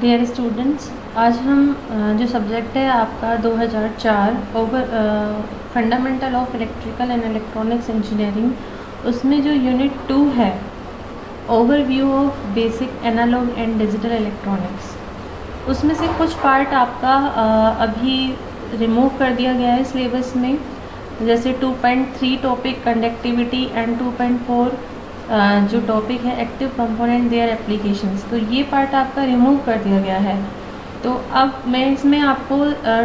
Dear students आज हम जो सब्जेक्ट है आपका 2004 over fundamental of electrical and electronics engineering उसमें जो यूनिट टू है overview of basic analog and digital electronics उसमें से कुछ पार्ट आपका अभी रिमूव कर दिया गया है सिलेबस में, जैसे 2.3 टॉपिक कंडक्टिविटी एंड 2.4 जो टॉपिक है एक्टिव कंपोनेंट देयर एप्लीकेशंस तो ये पार्ट आपका रिमूव कर दिया गया है। तो अब मैं इसमें आपको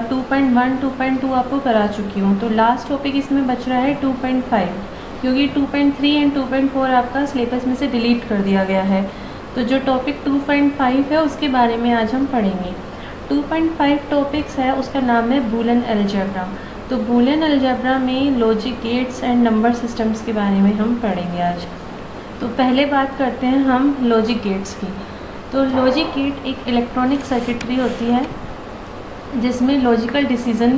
2.1 2.2 आपको करा चुकी हूँ। तो लास्ट टॉपिक इसमें बच रहा है 2.5 क्योंकि 2.3 एंड 2.4 आपका सिलेबस में से डिलीट कर दिया गया है। तो जो टॉपिक 2.5 है, उसके बारे में आज हम पढ़ेंगे। 2.5 टॉपिक्स है, उसका नाम है बूलन एल्जेब्रा तो बूलन एल्जेब्रा में logic gates and number systems के बारे में हम पढ़ेंगे आज। तो पहले बात करते हैं हम लॉजिक गेट्स की। तो लॉजिक गेट एक इलेक्ट्रॉनिक सर्किटरी होती है, जिसमें लॉजिकल डिसीज़न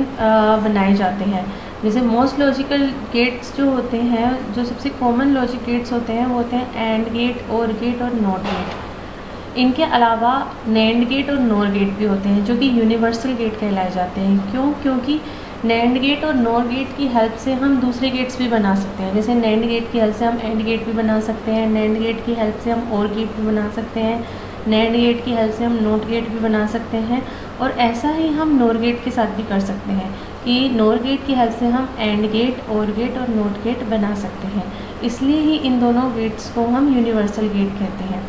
बनाए जाते हैं। जैसे मोस्ट लॉजिकल गेट्स जो होते हैं, जो सबसे कॉमन लॉजिक गेट्स होते हैं, वो होते हैं एंड गेट और गेट और नॉट गेट इनके अलावा नैंड गेट और नोर गेट भी होते हैं, जो कि यूनिवर्सल गेट कहलाए जाते हैं। क्यों? क्योंकि नैंड गेट और नोर गेट की हेल्प से हम दूसरे गेट्स भी बना सकते हैं। जैसे नैंड गेट की हेल्प से हम एंड गेट भी बना सकते हैं। नैंड गेट की हेल्प से हम और गेट भी बना सकते हैं। नैंड गेट की हेल्प से हम नोट गेट भी बना सकते हैं। और ऐसा ही हम नोर गेट के साथ भी कर सकते हैं कि नोर गेट की हेल्प से हम एंड गेट और गेट और नोट गेट बना सकते हैं। इसलिए ही इन दोनों गेट्स को हम यूनिवर्सल गेट कहते हैं।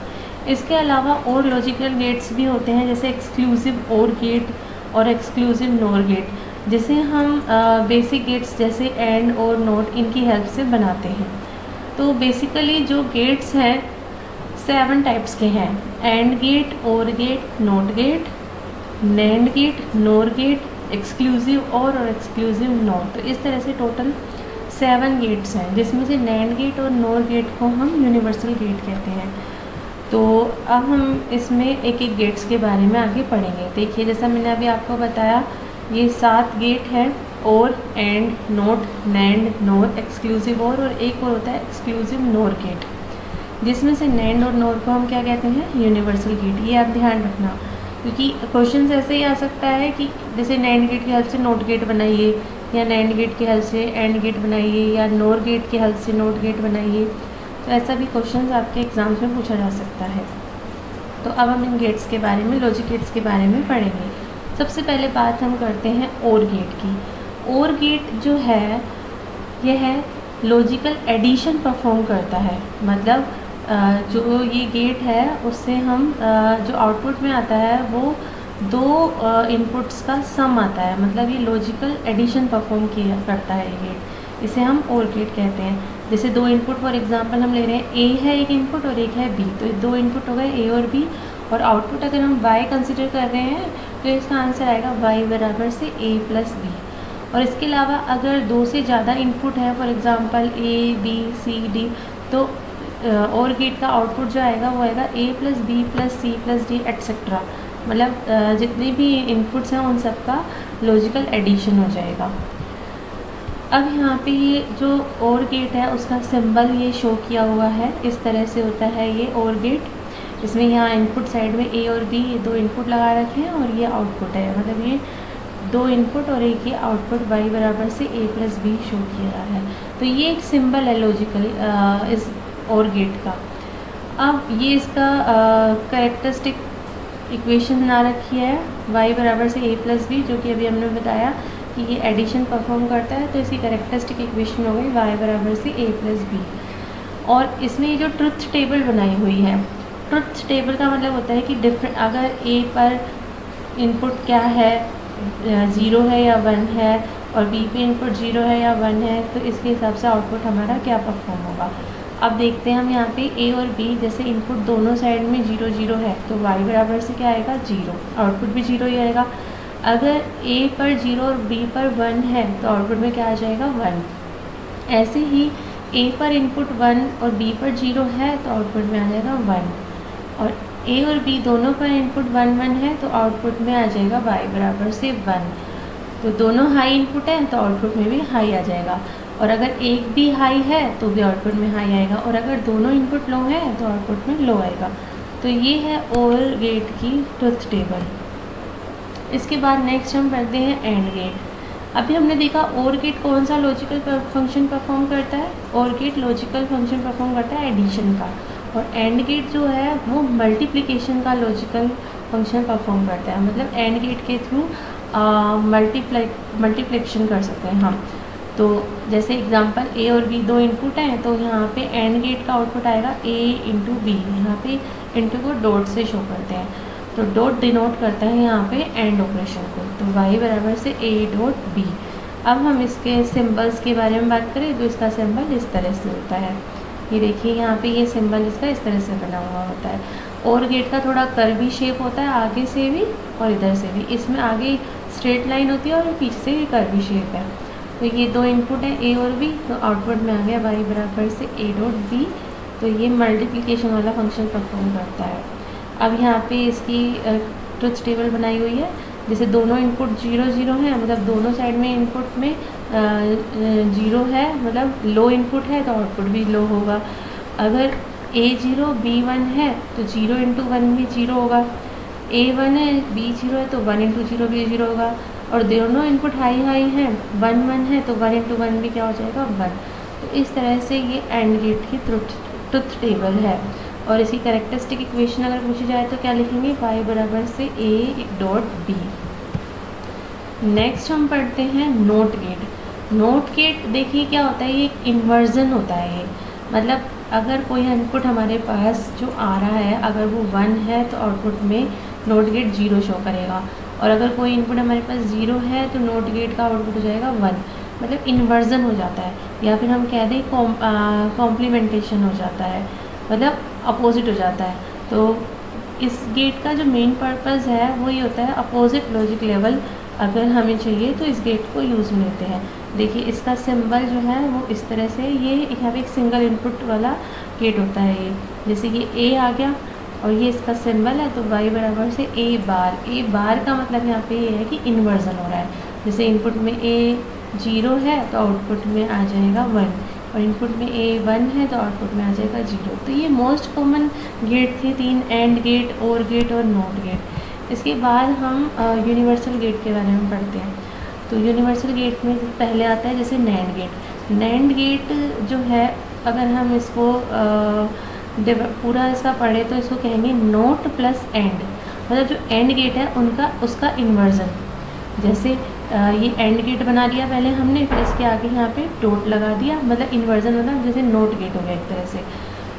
इसके अलावा और लॉजिकल गेट्स भी होते हैं, जैसे एक्सक्लूसिव और गेट और एक्सक्लूसिव नोर गेट जिसे हम बेसिक गेट्स जैसे एंड और नोट इनकी हेल्प से बनाते हैं। तो बेसिकली जो गेट्स हैं सेवन टाइप्स के हैं। And gate or gate not gate nand gate nor gate exclusive or और एक्सक्लूसिव नोट तो इस तरह से टोटल सेवन गेट्स हैं, जिसमें से नैंड गेट और नोर गेट को हम यूनिवर्सल गेट कहते हैं। तो अब हम इसमें एक एक गेट्स के बारे में आगे पढ़ेंगे। देखिए, जैसा मैंने अभी आपको बताया ये सात गेट हैं, or and not nand nor exclusive or और एक और होता है एक्सक्लूसिव नोर गेट जिसमें से नैंड और नोर को हम क्या कहते हैं? यूनिवर्सल गेट ये आप ध्यान रखना। क्योंकि क्वेश्चन ऐसे ही आ सकता है कि जैसे नैंड गेट की हेल्प से नोट गेट बनाइए, या नैंड गेट की हेल्प से एंड गेट बनाइए, या नोर गेट की हेल्प से नोट गेट बनाइए तो ऐसा भी क्वेश्चन आपके एग्ज़ाम्स में पूछा जा सकता है। तो अब हम इन गेट्स के बारे में लॉजिक गेट्स के बारे में पढ़ेंगे। सबसे पहले बात हम करते हैं और गेट की। और गेट जो है, यह है लॉजिकल एडिशन परफॉर्म करता है। मतलब जो ये गेट है, उससे हम जो आउटपुट में आता है, वो दो इनपुट्स का सम आता है। मतलब ये लॉजिकल एडिशन परफॉर्म किया, करता है ये गेट इसे हम और गेट कहते हैं। जैसे दो इनपुट फॉर एग्जांपल हम ले रहे हैं ए है एक इनपुट और एक है बी तो दो इनपुट हो गए ए और बी और आउटपुट अगर हम वाई कंसिडर कर रहे हैं तो इसका आंसर आएगा वाई बराबर से ए प्लस बी और इसके अलावा अगर दो से ज़्यादा इनपुट है for example A B C D तो और गेट का आउटपुट जो आएगा, वो आएगा A plus B plus C plus D etcetera मतलब जितने भी इनपुट्स हैं उन सब का लॉजिकल एडिशन हो जाएगा. अब यहाँ पे ये जो और गेट है, उसका सिंबल ये शो किया हुआ है. इस तरह से होता है ये और गेट इसमें यहाँ इनपुट साइड में ए और बी ये दो इनपुट लगा रखे हैं और ये आउटपुट है। मतलब ये दो इनपुट और एक ये आउटपुट वाई बराबर से ए प्लस बी शो किया रहा है। तो ये एक सिंबल है लॉजिकल इस और गेट का। अब ये इसका करेक्टरिस्टिक इक्वेशन बना रखी है। वाई बराबर से ए प्लस बी जो कि अभी हमने बताया कि ये एडिशन परफॉर्म करता है तो इसकी करेक्टरिस्टिक इक्वेशन हो गई वाई बराबर से ए प्लस बी और इसमें ये जो ट्रुथ टेबल बनाई हुई है ट्रुथ टेबल का मतलब होता है कि डिफरेंट अगर ए पर इनपुट क्या है ज़ीरो है या वन है, और बी पे इनपुट ज़ीरो है या वन है तो इसके हिसाब से आउटपुट हमारा क्या परफॉर्म होगा? अब देखते हैं हम यहाँ पे ए और बी जैसे इनपुट दोनों साइड में ज़ीरो ज़ीरो है तो वाई बराबर से क्या आएगा? ज़ीरो आउटपुट भी ज़ीरो ही आएगा. अगर ए पर ज़ीरो और बी पर वन है तो आउटपुट में क्या आ जाएगा? वन ऐसे ही ए पर इनपुट वन और बी पर ज़ीरो है तो आउटपुट में आ जाएगा वन और ए और बी दोनों का इनपुट वन वन है तो आउटपुट में आ जाएगा वाई बराबर से वन तो दोनों हाई इनपुट हैं तो आउटपुट में भी हाई आ जाएगा. और अगर एक भी हाई है तो भी आउटपुट में हाई आएगा. और अगर दोनों इनपुट लो है तो आउटपुट में लो आएगा. तो ये है ओवर गेट की ट्रुथ टेबल इसके बाद नेक्स्ट हम पढ़ते हैं एंड गेट अभी हमने देखा और गेट कौन सा लॉजिकल फ़ंक्शन परफॉर्म करता है? और गेट लॉजिकल फ़ंक्शन परफॉर्म करता है एडिशन का. और एंड गेट जो है, वो मल्टीप्लिकेशन का लॉजिकल फ़ंक्शन परफॉर्म करता है। मतलब एंड गेट के थ्रू मल्टीप्लाई मल्टीप्लिकेशन कर सकते हैं हम तो जैसे एग्जांपल ए और बी दो इनपुट हैं तो यहाँ पे एंड गेट का आउटपुट आएगा ए इंटू बी यहाँ पे इंटू को डॉट से शो करते हैं। तो डॉट डिनोट करता है यहाँ पे एंड ऑपरेशन को। तो वाई बराबर से ए डॉट बी अब हम इसके सिंबल्स के बारे में बात करें तो इसका सिंबल इस तरह से होता है। ये देखिए यहाँ पे ये सिंबल इसका इस तरह से बना हुआ होता है। और गेट का थोड़ा कर्वी शेप होता है, आगे से भी और इधर से भी। इसमें आगे स्ट्रेट लाइन होती है और पीछे से भी कर्वी शेप है। तो ये दो इनपुट है ए और बी तो आउटपुट में आ गया वाई बराबर से ए डॉट बी तो ये मल्टीप्लिकेशन वाला फ़ंक्शन परफॉर्म करता है। अब यहाँ पे इसकी ट्रुथ टेबल बनाई हुई है। जैसे दोनों इनपुट ज़ीरो ज़ीरो हैं मतलब दोनों साइड में इनपुट में ज़ीरो है मतलब लो इनपुट है तो आउटपुट भी लो होगा। अगर ए ज़ीरो बी वन है तो ज़ीरो इंटू वन भी ज़ीरो होगा। ए वन है बी ज़ीरो है तो वन इंटू ज़ीरो भी ज़ीरो होगा। और दोनों इनपुट हाई हाई हैं वन वन है तो वन इंटू वन भी क्या हो जाएगा? वन तो इस तरह से ये एंड गेट की ट्रुथ टेबल है। और इसी करेक्टरिस्टिक इक्वेशन अगर पूछी जाए तो क्या लिखेंगे? वाई बराबर से ए डॉट बी नेक्स्ट हम पढ़ते हैं नोट गेट नोट गेट देखिए क्या होता है, ये इन्वर्जन होता है मतलब अगर कोई इनपुट हमारे पास जो आ रहा है, अगर वो वन है तो आउटपुट में नोट गेट ज़ीरो शो करेगा. और अगर कोई इनपुट हमारे पास ज़ीरो है तो नोट गेट का आउटपुट हो जाएगा वन मतलब इन्वर्जन हो जाता है. या फिर हम कह दें कॉम्प्लीमेंटेशन हो जाता है. मतलब अपोजिट हो जाता है. तो इस गेट का जो मेन पर्पज़ है, वो ये होता है अपोजिट लॉजिक लेवल अगर हमें चाहिए तो इस गेट को यूज़ में लेते हैं। देखिए, इसका सिंबल जो है, वो इस तरह से, ये यहाँ पे एक सिंगल इनपुट वाला गेट होता है ये। जैसे ये ए आ गया और ये इसका सिंबल है तो वाई बराबर से ए बार ए बार का मतलब यहाँ पे ये है कि इन्वर्जन हो रहा है। जैसे इनपुट में ए ज़ीरो है तो आउटपुट में आ जाएगा वन और इनपुट में ए वन है तो आउटपुट में आ जाएगा ज़ीरो तो ये मोस्ट कॉमन गेट थे, तीन एंड गेट और गेट और नोट गेट इसके बाद हम यूनिवर्सल गेट के बारे में पढ़ते हैं। तो यूनिवर्सल गेट में पहले आता है जैसे नैंड गेट नैंड गेट जो है, अगर हम इसको पूरा इसका पढ़े तो इसको कहेंगे नोट प्लस एंड मतलब जो एंड गेट है, उनका, उसका इन्वर्जन जैसे ये एंड गेट बना लिया पहले हमने, फिर इसके आगे यहाँ पे डोट लगा दिया। मतलब इन्वर्जन मतलब जैसे नोट गेट हो गया एक तरह से।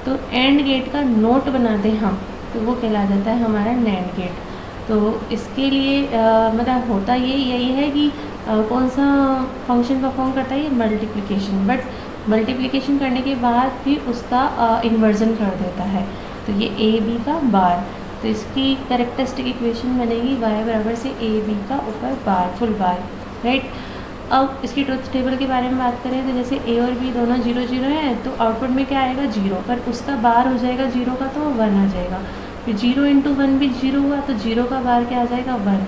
तो एंड गेट का नोट बना दें हम तो वो कहला जाता है हमारा नैंड गेट तो इसके लिए मतलब होता ये यही है कि आ, कौन सा फ़ंक्शन परफॉर्म करता है ये मल्टीप्लिकेशन बट मल्टीप्लिकेशन करने के बाद भी उसका इन्वर्जन कर देता है. तो ये ए बी का बार तो इसकी करेक्टरिस्टिक इक्वेशन बनेगी वाई बराबर से ए बी का ऊपर बार फुल बार राइट अब इसकी ट्रुथ टेबल के बारे में बात करें तो जैसे ए और बी दोनों ज़ीरो ज़ीरो हैं तो आउटपुट में क्या आएगा? ज़ीरो पर उसका बार हो जाएगा ज़ीरो का तो वन आ जाएगा. फिर ज़ीरो इंटू वन भी ज़ीरो हुआ तो ज़ीरो का बार क्या आ जाएगा? वन।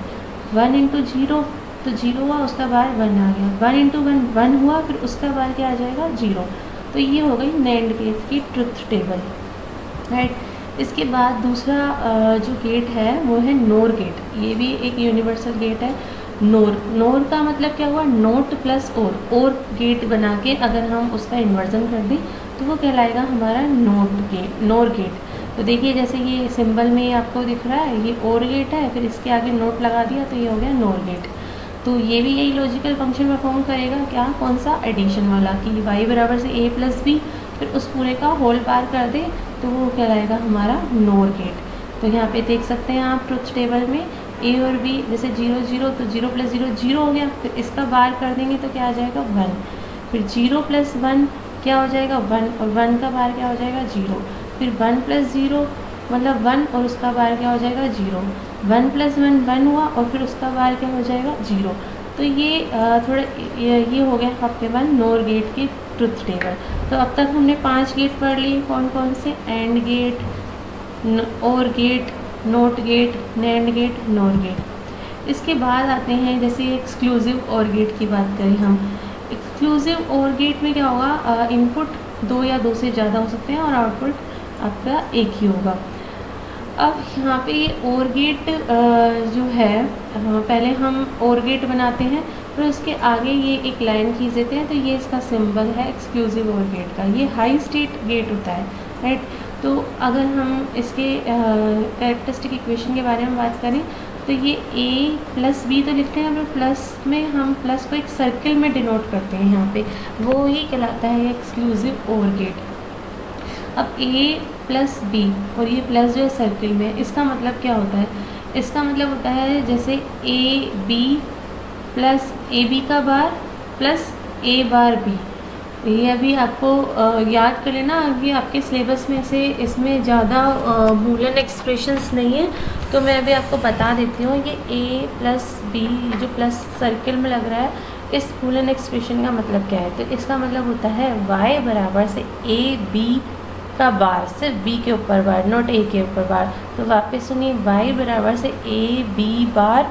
वन इंटू ज़ीरो तो ज़ीरो हुआ, उसका बार वन आ गया। वन इंटू वन वन हुआ, फिर उसका बार क्या आ जाएगा? ज़ीरो। तो ये हो गई नैंड गेट की ट्रुथ टेबल राइट इसके बाद दूसरा जो गेट है, वो है नोर गेट ये भी एक यूनिवर्सल गेट है नोर नोर का मतलब क्या हुआ? नोट प्लस और और गेट बना के अगर हम उसका इन्वर्जन कर दें तो वो कहलाएगा हमारा नोट गेट नोर गेट तो देखिए, जैसे ये सिंबल में आपको दिख रहा है, ये और गेट है, फिर इसके आगे नोट लगा दिया तो ये हो गया नोर गेट तो ये भी यही लॉजिकल फ़ंक्शन परफॉर्म करेगा क्या कौन सा एडिशन वाला, कि वाई बराबर से ए प्लस बी फिर उस पूरे का होल पार कर दे तो वो कहलाएगा हमारा नोर गेट तो यहाँ पे देख सकते हैं आप ट्रुथ टेबल में ए और बी जैसे ज़ीरो ज़ीरो तो ज़ीरो प्लस ज़ीरो ज़ीरो हो गया, फिर इसका बार कर देंगे तो क्या आ जाएगा वन फिर ज़ीरो प्लस वन क्या हो जाएगा वन और वन का बार क्या हो जाएगा ज़ीरो फिर वन प्लस ज़ीरो मतलब वन और उसका बार क्या हो जाएगा? Zero. One plus one one हुआ और फिर उसका बार क्या हो जाएगा? ज़ीरो। तो ये थोड़ा ये हो गया आपके पास नोर गेट की ट्रुथ टेबल। तो अब तक हमने पाँच गेट पढ़ लिए कौन कौन से? And gate or gate, not gate, nand gate, nor gate. इसके बाद आते हैं जैसे एक्सक्लूसिव और गेट की बात करें हम। एक्सक्लूसिव और गेट में क्या होगा? इनपुट दो या दो से ज़्यादा हो सकते हैं और आउटपुट आपका एक ही होगा। अब यहाँ पे और गेट जो है पहले हम और गेट बनाते हैं, फिर उसके आगे ये एक लाइन खींच देते हैं तो ये इसका सिंबल है एक्सक्लूसिव और गेट का। ये हाई स्टेट गेट होता है राइट तो अगर हम इसके कैरेक्टरिस्टिक इक्वेशन के बारे में बात करें तो ये ए प्लस बी तो लिखते हैं प्लस में हम प्लस को एक सर्कल में डिनोट करते हैं यहाँ पे। वो ही कहलाता है एक्सक्लूसिव ओवर गेट अब ए प्लस बी और ये प्लस जो है सर्किल में, इसका मतलब क्या होता है? इसका मतलब होता है जैसे A B plus A B का bar plus A bar B ये अभी आपको याद कर लेना, अभी आपके सिलेबस में से इसमें ज़्यादा मूलन एक्सप्रेशंस नहीं है तो मैं अभी आपको बता देती हूँ, ये ए प्लस बी जो प्लस सर्किल में लग रहा है, इस मूलन एक्सप्रेशन का मतलब क्या है? तो इसका मतलब होता है वाई बराबर से ए बी का बार, सिर्फ़ बी के ऊपर बार नॉट ए के ऊपर बार। तो वापस सुनिए वाई बराबर से A B bar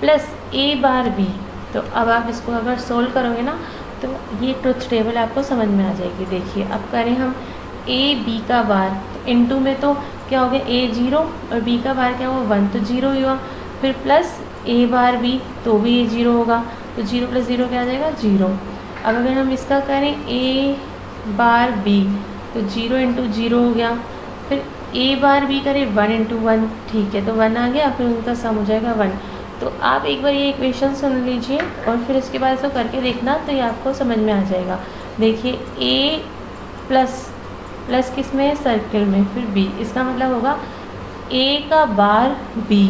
plus A bar B तो अब आप इसको अगर सोल्व करोगे ना तो ये ट्रुथ टेबल आपको समझ में आ जाएगी। देखिए, अब करें हम ए बी का बार। तो इनटू में तो क्या हो गया? ए ज़ीरो और बी का बार क्या हुआ? वन तो ज़ीरो ही हुआ। फिर प्लस ए बार बी तो भी ए ज़ीरो होगा। तो ज़ीरो प्लस ज़ीरो क्या आ जाएगा? ज़ीरो अब अगर हम इसका करें ए बार बी तो ज़ीरो इंटू ज़ीरो हो गया। फिर ए बार बी करें वन इंटू वन ठीक है तो वन आ गया फिर उनका सम हो जाएगा वन तो आप एक बार ये इक्वेशन सुन लीजिए और फिर इसके बाद इसको करके देखना तो ये आपको समझ में आ जाएगा। देखिए ए प्लस प्लस किसमें है? सर्किल में फिर बी इसका मतलब होगा ए का बार बी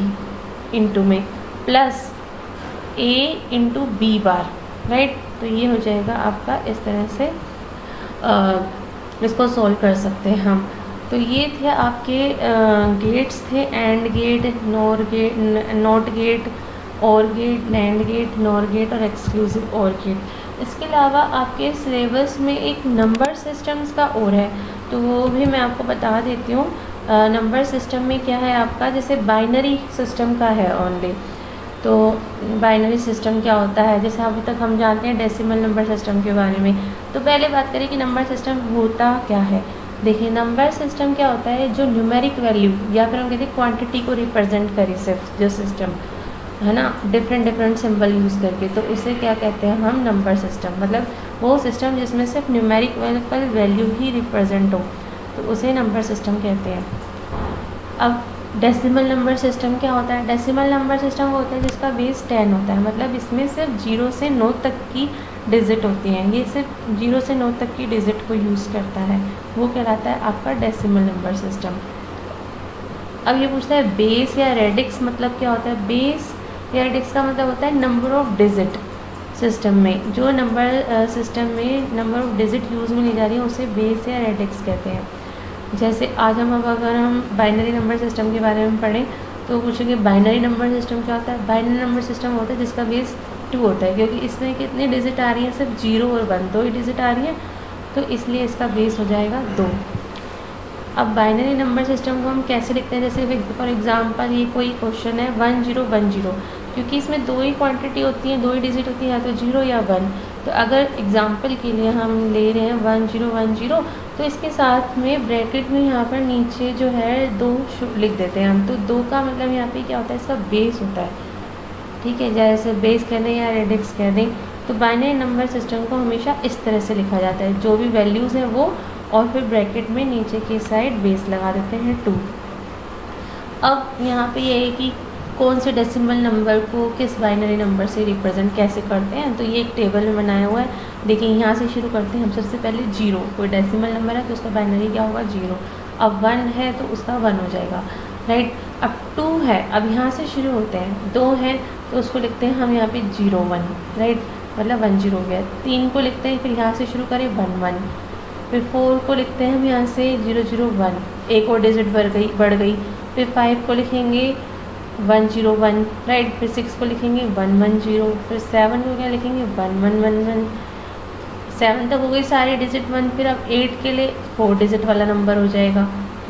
इंटू में plus A into B bar right तो ये हो जाएगा आपका इस तरह से आ, इसको सॉल्व कर सकते हैं हम। तो ये थे आपके गेट्स थे। And gate nor gate not gate or gate nand gate nor gate और एक्सक्लूसिव और गेट इसके अलावा आपके सिलेबस में एक नंबर सिस्टम्स का और है। तो वो भी मैं आपको बता देती हूँ। नंबर सिस्टम में क्या है आपका? जैसे बाइनरी सिस्टम का है ओनली तो बाइनरी सिस्टम क्या होता है? जैसे अभी तक हम जानते हैं डेसिमल नंबर सिस्टम के बारे में। तो पहले बात करें कि नंबर सिस्टम होता क्या है। देखिए नंबर सिस्टम क्या होता है? जो न्यूमेरिक वैल्यू या फिर हम कहते हैं क्वांटिटी को रिप्रेजेंट करे सिर्फ़ जो सिस्टम है ना? डिफरेंट डिफरेंट सिंबल यूज़ करके। तो उसे क्या कहते हैं हम? नंबर सिस्टम मतलब वो सिस्टम जिसमें सिर्फ़ न्यूमेरिक वैल्यू ही रिप्रेजेंट हो। तो उसे नंबर सिस्टम कहते हैं। अब डेसिमल नंबर सिस्टम क्या होता है? डेसिमल नंबर सिस्टम वो होता है जिसका बेस टेन होता है। मतलब इसमें सिर्फ़ ज़ीरो से नौ तक की डिजिट होती हैं। ये सिर्फ़ ज़ीरो से नौ तक की डिजिट को यूज़ करता है। वो कहलाता है आपका डेसिमल नंबर सिस्टम अब ये पूछता है बेस या रेडिक्स मतलब क्या होता है? बेस या रेडिक्स का मतलब होता है नंबर ऑफ़ डिजिट सिस्टम में। जो नंबर सिस्टम में नंबर ऑफ़ डिजिट यूज़ में ली जा रही है, उसे बेस या रेडिक्स कहते हैं। जैसे आज हम अब अगर हम बाइनरी नंबर सिस्टम के बारे में पढ़ें तो पूछेंगे बाइनरी नंबर सिस्टम क्या होता है? बाइनरी नंबर सिस्टम होता है जिसका बेस टू होता है, क्योंकि इसमें कितनी डिजिट आ रही है? सिर्फ़ ज़ीरो और वन दो ही डिजिट आ रही है तो इसलिए इसका बेस हो जाएगा दो। अब बाइनरी नंबर सिस्टम को हम कैसे लिखते हैं? जैसे फॉर एग्जांपल ये कोई क्वेश्चन है वन ज़ीरो वन ज़ीरो क्योंकि इसमें दो ही क्वांटिटी होती है, दो ही डिजिट होती है, या तो ज़ीरो या वन तो अगर एग्जांपल के लिए हम ले रहे हैं वन ज़ीरो वन ज़ीरो तो इसके साथ में ब्रैकेट में यहाँ पर नीचे जो है दो लिख देते हैं हम। तो दो का मतलब यहाँ पे क्या होता है? इसका बेस होता है। ठीक है, जैसे बेस कह दें या रेडिक्स कह दें तो बाइनरी नंबर सिस्टम को हमेशा इस तरह से लिखा जाता है। जो भी वैल्यूज़ हैं वो, और फिर ब्रैकेट में नीचे की साइड बेस लगा देते हैं टू अब यहाँ पे ये है कि कौन से डेसिमल नंबर को किस बाइनरी नंबर से रिप्रेजेंट कैसे करते हैं? तो ये एक टेबल में बनाया हुआ है। देखिए, यहाँ से शुरू करते हैं हम सबसे पहले ज़ीरो कोई डेसिमल नंबर है तो उसका बाइनरी क्या होगा? ज़ीरो अब वन है तो उसका वन हो जाएगा। राइट अब टू है। अब यहाँ से शुरू होते हैं। दो हैं तो उसको लिखते हैं हम यहाँ पे ज़ीरो वन राइट मतलब वन ज़ीरो हो गया। तीन को लिखते हैं, फिर यहाँ से शुरू करें वन वन फिर फोर को लिखते हैं हम यहाँ से ज़ीरो ज़ीरो वन एक और डिजिट बढ़ गई बढ़ गई। फिर फाइव को लिखेंगे वन ज़ीरो वन राइट फिर सिक्स को लिखेंगे वन वन ज़ीरो फिर सेवन को क्या लिखेंगे one one one one seven तक हो गई सारी डिजिट वन फिर अब एट के लिए फोर डिजिट वाला नंबर हो जाएगा।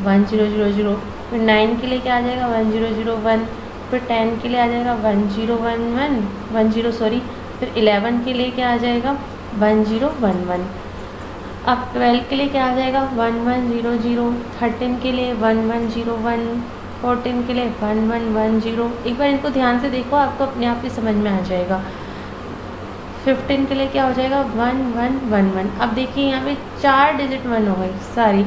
वन ज़ीरो ज़ीरो ज़ीरो फिर नाइन के लिए क्या आ जाएगा? वन ज़ीरो ज़ीरो वन फिर टेन के लिए आ जाएगा one zero one one one zero sorry फिर इलेवन के लिए क्या आ जाएगा? वन ज़ीरो वन वन अब ट्वेल्व के लिए क्या आ जाएगा? One one zero zero thirteen के लिए one one zero one fourteen के लिए वन वन वन ज़ीरो। एक बार इनको ध्यान से देखो, आपको अपने आप ही समझ में आ जाएगा। फिफ्टीन के लिए क्या हो जाएगा? One one one one. अब देखिए, यहाँ पे चार डिजिट वन हो गई। सारी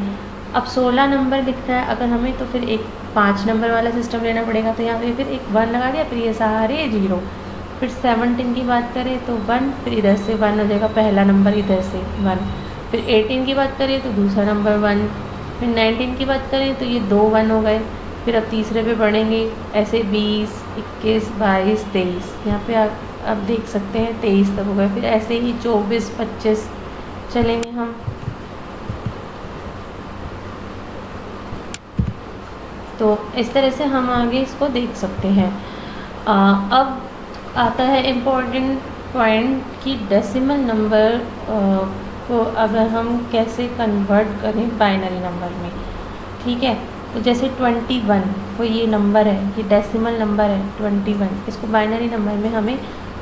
अब सोलह नंबर लिखना है। अगर हमें तो फिर एक पाँच नंबर वाला सिस्टम लेना पड़ेगा। तो यहाँ पे फिर एक वन लगा दिया, फिर ये सारे ज़ीरो फिर सेवनटीन की बात करें तो वन फिर इधर से वन हो जाएगा। पहला नंबर इधर से वन फिर एटीन की बात करें तो दूसरा नंबर वन फिर नाइनटीन की बात करें तो ये दो वन हो गए। फिर अब तीसरे पे बढ़ेंगे ऐसे बीस इक्कीस बाईस तेईस। यहाँ पे आप अब देख सकते हैं तेईस तक हो गए फिर ऐसे ही चौबीस पच्चीस चलेंगे हम। तो इस तरह से हम आगे इसको देख सकते हैं। आ, अब आता है इम्पोर्टेंट पॉइंट कि डेसिमल नंबर को अगर हम कैसे कन्वर्ट करें बाइनरी नंबर में। ठीक है? तो जैसे ट्वेंटी वन वो ये नंबर है, ये डेसिमल नंबर है ट्वेंटी वन इसको बाइनरी नंबर में हमें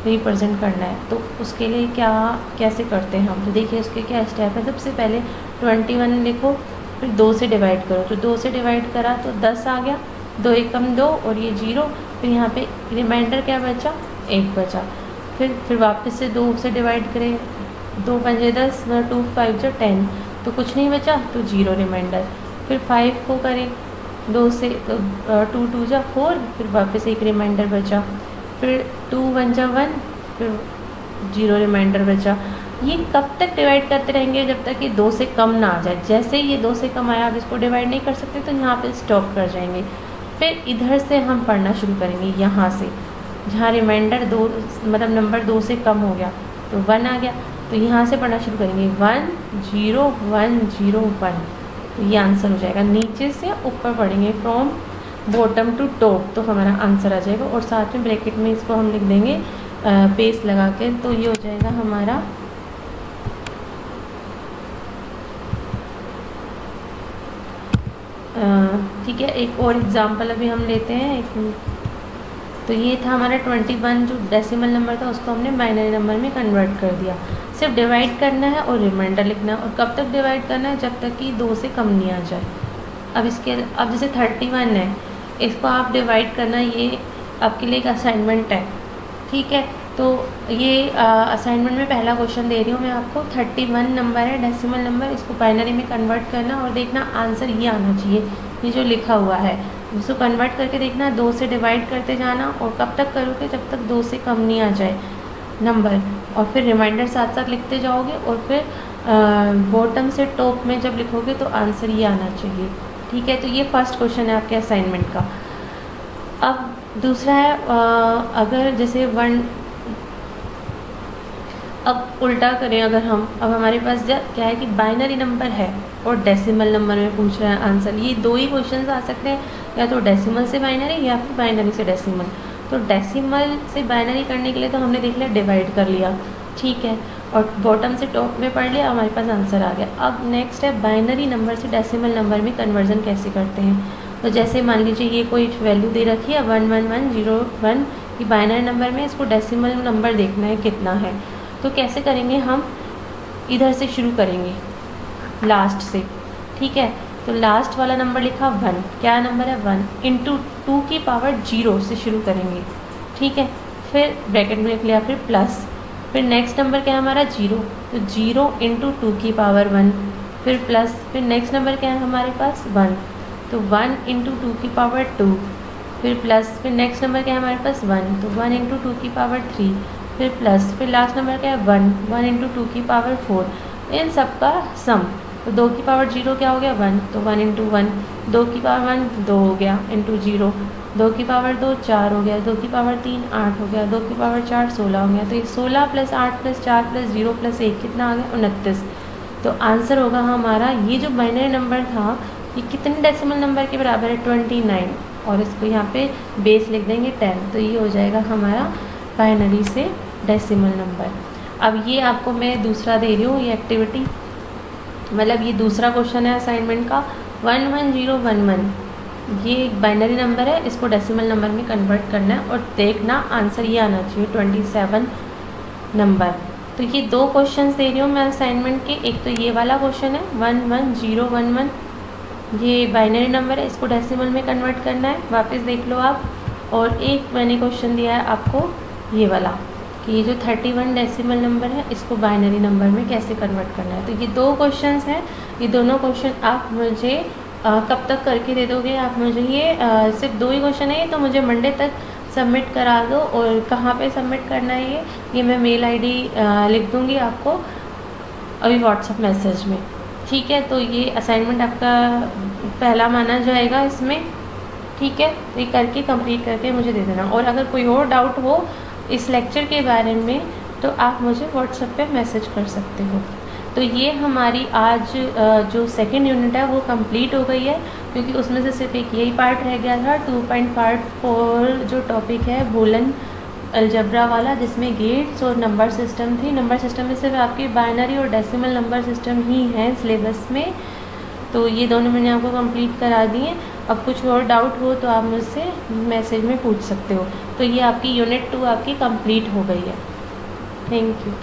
रिप्रेजेंट करना है। तो उसके लिए क्या, कैसे करते हैं हम? तो देखिए उसके क्या स्टेप है। सबसे पहले ट्वेंटी वन लिखो, फिर दो से डिवाइड करो। तो दो से डिवाइड करा तो दस आ गया, दो एकम दो और ये ज़ीरो फिर यहाँ पे रिमाइंडर क्या बचा? एक बचा। फिर फिर वापस से दो से डिवाइड करें। दो पंजे दस टू फाइव जो टेन तो कुछ नहीं बचा तो ज़ीरो रिमाइंडर फिर फाइव को करें, दो से टू टू जा फोर फिर वापस एक रिमाइंडर बचा, फिर टू वन जा वन फिर ज़ीरो रिमाइंडर बचा। ये कब तक डिवाइड करते रहेंगे जब तक ये दो से कम ना आ जाए? जैसे ही ये दो से कम आया, आप इसको डिवाइड नहीं कर सकते तो यहाँ पे स्टॉप कर जाएँगे। फिर इधर से हम पढ़ना शुरू करेंगे, यहाँ से। जहाँ रिमाइंडर दो मतलब नंबर दो से कम हो गया तो वन आ गया तो यहाँ से पढ़ना शुरू करेंगे। One zero one zero one तो ये आंसर हो जाएगा। नीचे से ऊपर पढ़ेंगे फ्रॉम बॉटम टू टॉप तो हमारा आंसर आ जाएगा। और साथ में ब्रैकेट में इसको हम लिख देंगे पेस लगा के तो ये हो जाएगा हमारा ठीक है, एक और एग्ज़ाम्पल अभी हम लेते हैं, एक तो ये था हमारा ट्वेंटी वन जो डेसिमल नंबर था, उसको हमने बाइनरी नंबर में कन्वर्ट कर दिया। सिर्फ़ डिवाइड करना है और रिमाइंडर लिखना है। और कब तक डिवाइड करना है? जब तक कि दो से कम नहीं आ जाए। अब इसके, अब जैसे थर्टी वन है, इसको आप डिवाइड करना, ये आपके लिए एक असाइनमेंट है। ठीक है? तो ये असाइनमेंट में पहला क्वेश्चन दे रही हूँ मैं आपको। थर्टी वन नंबर है डेसिमल नंबर इसको बाइनरी में कन्वर्ट करना और देखना आंसर ये आना चाहिए। ये जो लिखा हुआ है, उसको कन्वर्ट करके देखना, दो से डिवाइड करते जाना और कब तक करोगे? जब तक दो से कम नहीं आ जाए। नंबर। और फिर रिमाइंडर साथ साथ लिखते जाओगे और फिर बॉटम से टॉप में जब लिखोगे तो आंसर ये आना चाहिए। ठीक है? तो ये फ़र्स्ट क्वेश्चन है आपके असाइनमेंट का। अब दूसरा है आ, अगर जैसे वन अब उल्टा करें अगर हम अब हमारे पास क्या है कि बाइनरी नंबर है और डेसिमल नंबर में पूछ रहे हैं आंसर ये दो ही क्वेश्चन आ सकते हैं या तो डेसिमल से बाइनरी या फिर बाइनरी से डेसिमल तो डेसिमल से बाइनरी करने के लिए तो हमने देख लिया डिवाइड कर लिया। ठीक है, और बॉटम से टॉप में पढ़ लिया, हमारे पास आंसर आ गया। अब नेक्स्ट है बाइनरी नंबर से डेसिमल नंबर में कन्वर्जन कैसे करते हैं? तो जैसे मान लीजिए ये कोई वैल्यू दे रखी है one one one zero one ये बाइनरी नंबर में इसको डेसिमल नंबर देखना है, कितना है। तो कैसे करेंगे हम? इधर से शुरू करेंगे लास्ट से। ठीक है तो लास्ट वाला नंबर लिखा वन क्या नंबर है? वन इंटू टू की पावर ज़ीरो से शुरू करेंगे। ठीक है? फिर ब्रैकेट में लिख लिया, फिर प्लस फिर नेक्स्ट नंबर क्या है हमारा? ज़ीरो तो ज़ीरो इंटू टू की पावर वन फिर प्लस फिर नेक्स्ट नंबर क्या है हमारे पास? वन तो वन इंटू टू की पावर टू फिर प्लस फिर नेक्स्ट नंबर क्या है हमारे पास? वन तो वन इंटू टू की पावर थ्री फिर प्लस फिर लास्ट नंबर क्या है? वन वन इंटू टू की पावर फोर इन सब का सम तो दो की पावर ज़ीरो क्या हो गया? वन तो वन इंटू वन, दो की पावर वन दो हो गया इंटू ज़ीरो, दो की पावर दो चार हो गया, दो की पावर तीन आठ हो गया, दो की पावर चार सोलह हो गया तो ये सोलह प्लस आठ प्लस चार प्लस ज़ीरो प्लस एक कितना आ गया? उनतीस। तो आंसर होगा हमारा, ये जो बाइनरी नंबर था, ये कितने डेसिमल नंबर के बराबर है? ट्वेंटी नाइन और इसको यहाँ पे बेस लिख देंगे टेन तो ये हो जाएगा हमारा बाइनरी से डेसिमल नंबर अब ये आपको मैं दूसरा दे रही हूँ, ये एक्टिविटी मतलब ये दूसरा क्वेश्चन है असाइनमेंट का। One one zero one one ये एक बाइनरी नंबर है, इसको डेसिमल नंबर में कन्वर्ट करना है और देखना आंसर ये आना चाहिए ट्वेंटी सेवन नंबर तो ये दो क्वेश्चन दे रही हूँ मैं असाइनमेंट के। एक तो ये वाला क्वेश्चन है one one zero one one ये बाइनरी नंबर है, इसको डेसिमल में कन्वर्ट करना है। वापस देख लो आप। और एक मैंने क्वेश्चन दिया है आपको, ये वाला। कि ये जो 31 डेसिमल नंबर है इसको बाइनरी नंबर में कैसे कन्वर्ट करना है? तो ये दो क्वेश्चंस हैं। ये दोनों क्वेश्चन आप मुझे आ, कब तक करके दे दोगे? आप मुझे ये आ, सिर्फ़ दो ही क्वेश्चन है तो मुझे मंडे तक सबमिट करा दो। और कहाँ पे सबमिट करना है ये? ये मैं मेल आईडी लिख दूँगी आपको अभी व्हाट्सअप मैसेज में। ठीक है? तो ये असाइनमेंट आपका पहला माना जाएगा इसमें। ठीक है? तो ये करके कंप्लीट करके मुझे दे देना। और अगर कोई और डाउट हो इस लेक्चर के बारे में तो आप मुझे व्हाट्सएप पे मैसेज कर सकते हो। तो ये हमारी आज जो सेकेंड यूनिट है, वो कंप्लीट हो गई है, क्योंकि उसमें से सिर्फ़ एक यही पार्ट रह गया था टू पॉइंट पार्ट फोर जो टॉपिक है बोलन अलजबरा वाला, जिसमें गेट्स और नंबर सिस्टम थी। नंबर सिस्टम में सिर्फ़ आपकी बाइनरी और डेसिमल नंबर सिस्टम ही हैं सिलेबस में। तो ये दोनों मैंने आपको कंप्लीट करा दिए। अब कुछ और डाउट हो तो आप मुझसे मैसेज में पूछ सकते हो। तो ये आपकी यूनिट टू आपकी कंप्लीट हो गई है। Thank you